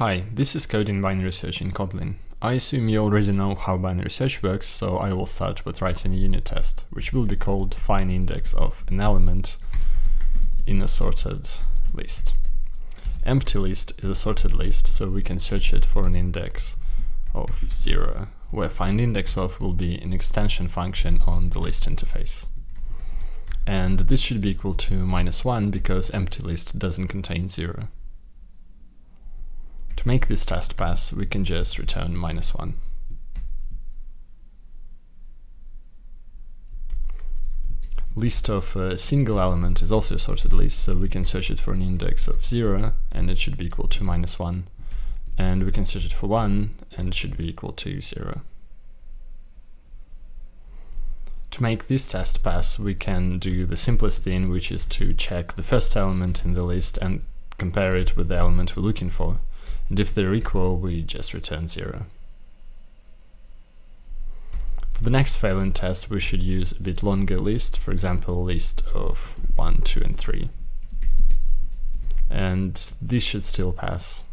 Hi, this is code in binary search in Kotlin. I assume you already know how binary search works, so I will start with writing a unit test, which will be called find index of an element in a sorted list. Empty list is a sorted list, so we can search it for an index of 0, where find index of will be an extension function on the list interface. And this should be equal to minus 1 because empty list doesn't contain 0. To make this test pass, we can just return minus 1. List of a single element is also a sorted list, so we can search it for an index of 0, and it should be equal to minus 1. And we can search it for 1, and it should be equal to 0. To make this test pass, we can do the simplest thing, which is to check the first element in the list and compare it with the element we're looking for. And if they're equal, we just return zero. For the next failing test, we should use a bit longer list, for example, a list of 1, 2, and 3. And this should still pass.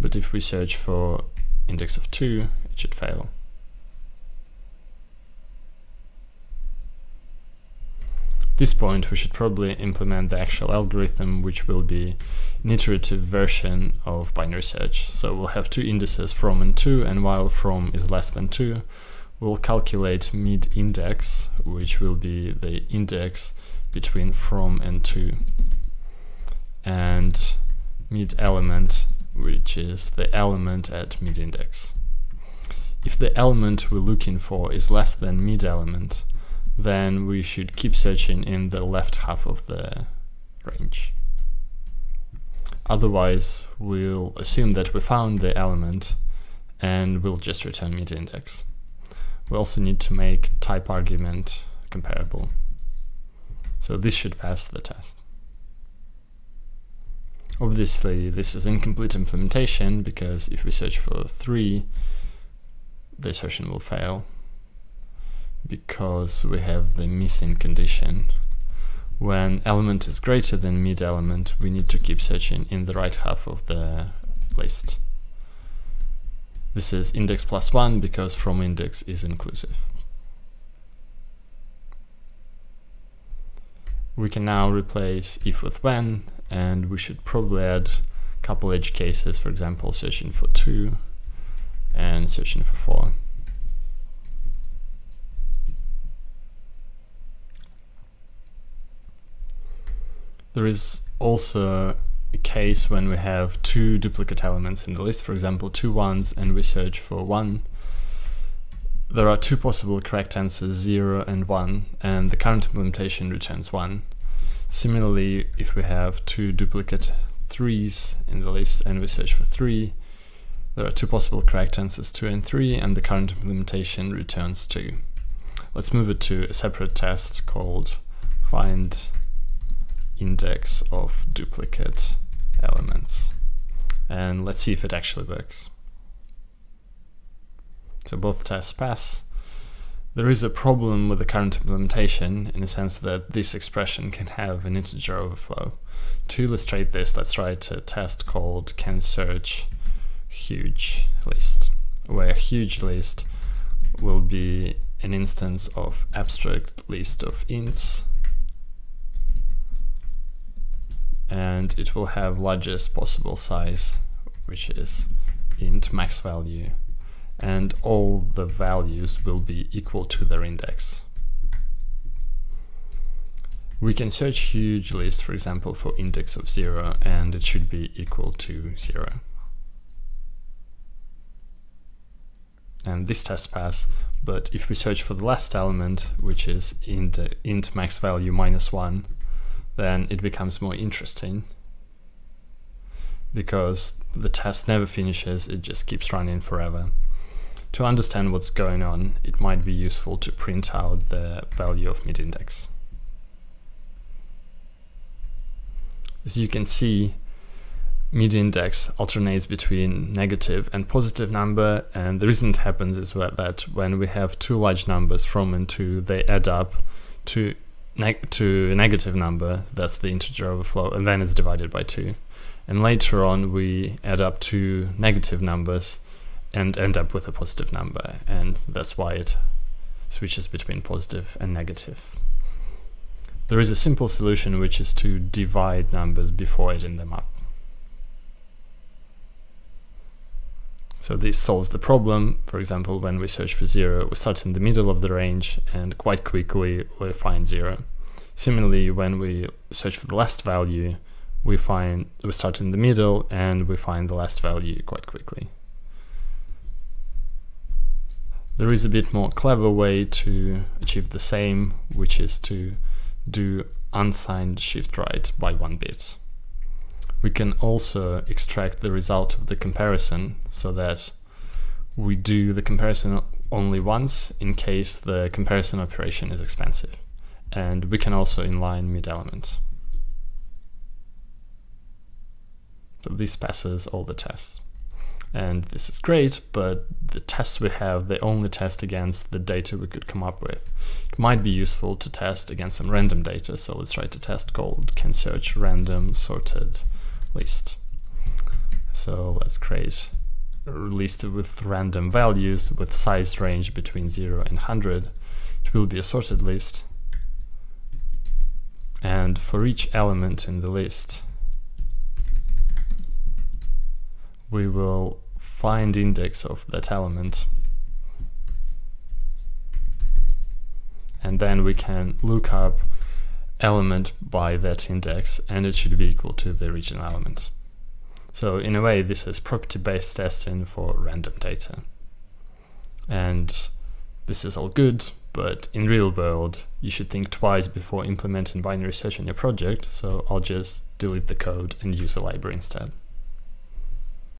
But if we search for index of 2, it should fail. This point we should probably implement the actual algorithm which will be an iterative version of binary search. So we'll have two indices from and to and while from is less than to we'll calculate mid index which will be the index between from and to and mid element which is the element at mid index. If the element we're looking for is less than mid element then we should keep searching in the left half of the range. Otherwise, we'll assume that we found the element and we'll just return mid index. We also need to make type argument comparable. So this should pass the test. Obviously, this is an incomplete implementation because if we search for 3, the assertion will fail because we have the missing condition. When element is greater than mid element, we need to keep searching in the right half of the list. This is index plus one because from index is inclusive. We can now replace if with when, and we should probably add a couple edge cases, for example, searching for two and searching for four. There is also a case when we have two duplicate elements in the list, for example, two ones, and we search for one. There are two possible correct answers, 0 and 1, and the current implementation returns 1. Similarly, if we have two duplicate 3s in the list and we search for 3, there are two possible correct answers, 2 and 3, and the current implementation returns 2. Let's move it to a separate test called find index of duplicate elements. And let's see if it actually works. So both tests pass. There is a problem with the current implementation in the sense that this expression can have an integer overflow. To illustrate this, let's write a test called can search huge list, where huge list will be an instance of abstract list of ints and it will have largest possible size, which is int max value, and all the values will be equal to their index. We can search huge list, for example, for index of 0, and it should be equal to 0. And this test pass, but if we search for the last element, which is int, int max value minus 1, then it becomes more interesting because the test never finishes, it just keeps running forever. To understand what's going on, it might be useful to print out the value of mid-index. As you can see, mid-index alternates between negative and positive number, and the reason it happens is that when we have two large numbers from and to, they add up to to a negative number, that's the integer overflow, and then it's divided by 2. and later on we add up two negative numbers and end up with a positive number and that's why it switches between positive and negative. There is a simple solution which is to divide numbers before adding them up. So this solves the problem. For example, when we search for zero, we start in the middle of the range and quite quickly we find zero. Similarly, when we search for the last value, we find we start in the middle and we find the last value quite quickly. There is a bit more clever way to achieve the same, which is to do unsigned shift right by one bit. We can also extract the result of the comparison so that we do the comparison only once in case the comparison operation is expensive. And we can also inline mid element. So this passes all the tests. And this is great, but the tests we have, they only test against the data we could come up with. It might be useful to test against some random data, so let's write a test called can search random sorted list. So let's create a list with random values with size range between 0 and 100. It will be a sorted list. And for each element in the list, we will find index of that element and then we can look up element by that index and it should be equal to the original element. So in a way this is property-based testing for random data. And this is all good, but in real world you should think twice before implementing binary search in your project, so I'll just delete the code and use a library instead.